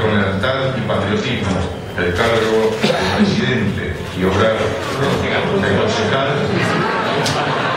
con el altar y patriotismo, el cargo de presidente y obrar de concejal.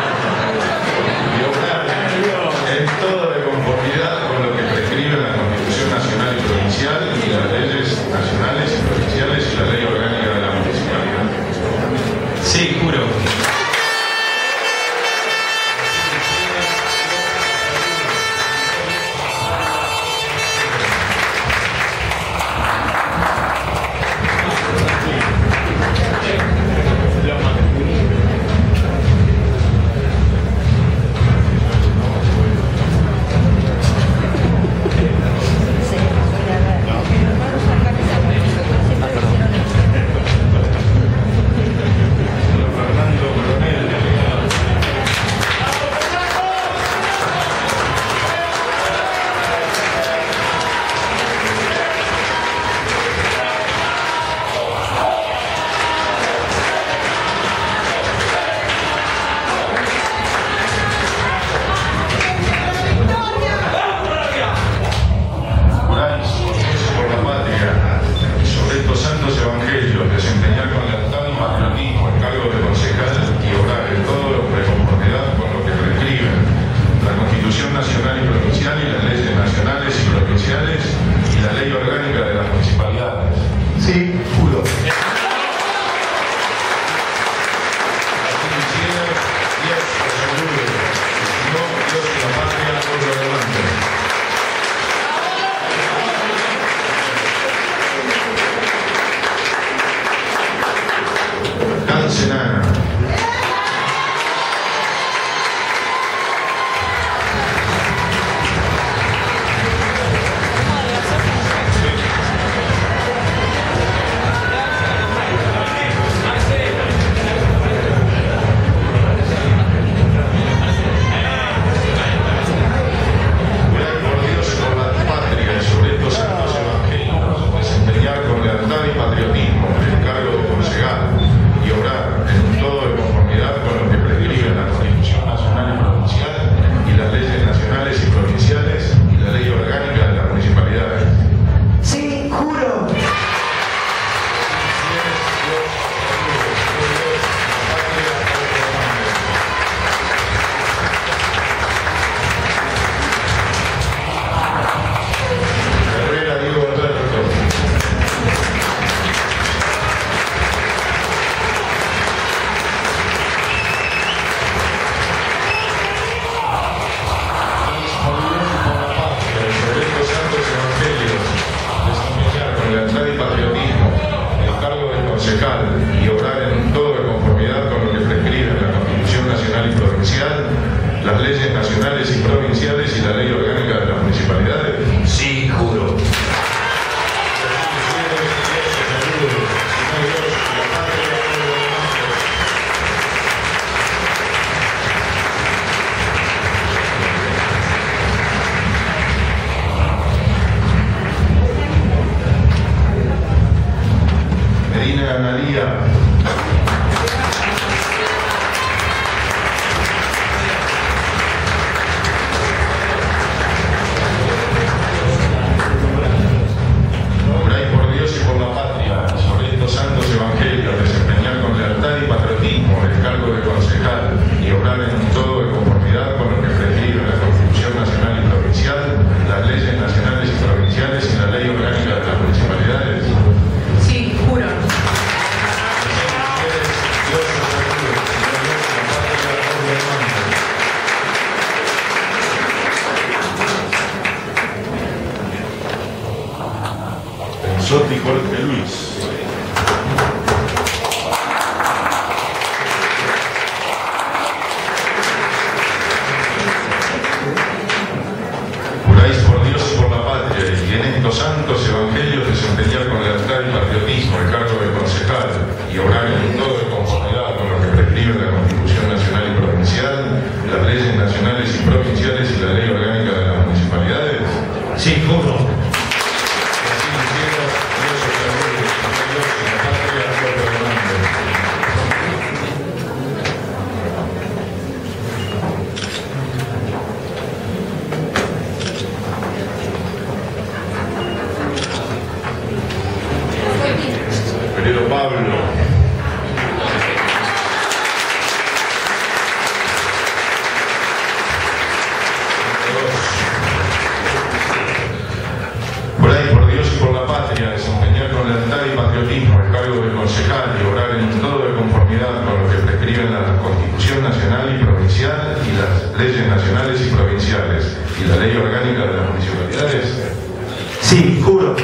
You're right. Manzotti Jorge Luis. Juráis por Dios y por la patria y en estos santos evangelios desempeñar con la Pero Pablo. Por ahí, por Dios y por la patria, desempeñar con lealtad y patriotismo el cargo de concejal y orar en todo de conformidad con lo que prescriben la Constitución Nacional y Provincial y las leyes nacionales y provinciales y la ley orgánica de las municipalidades. Sí, juro.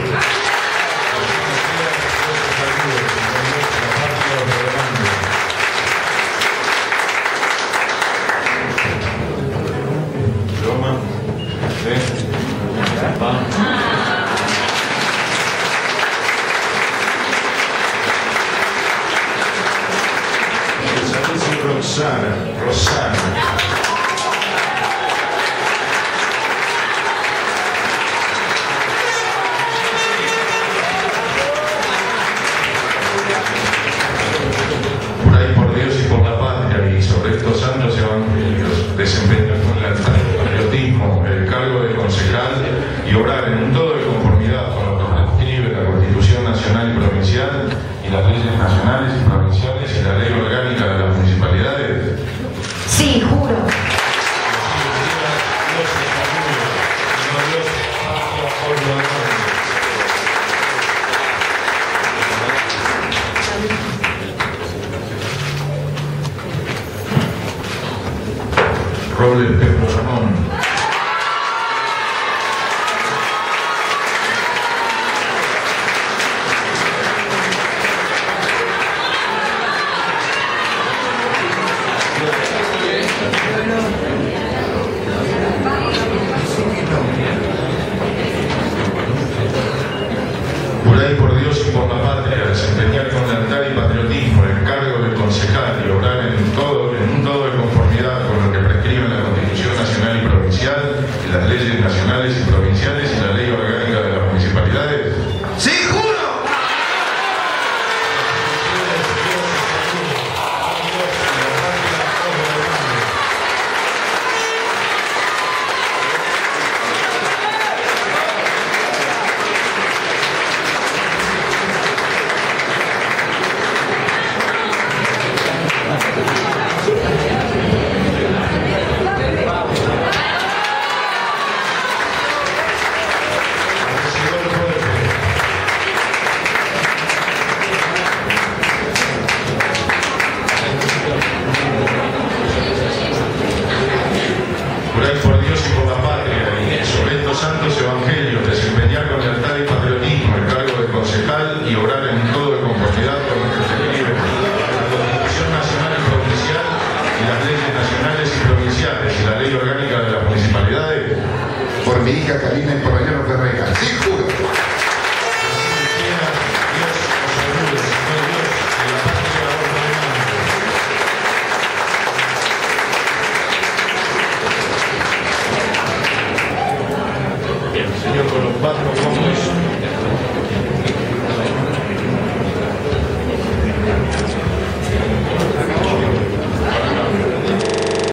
Rossana, Rossana. Este por ahí por Dios y por la patria, desempeñar mi hija Karina y por allá nos va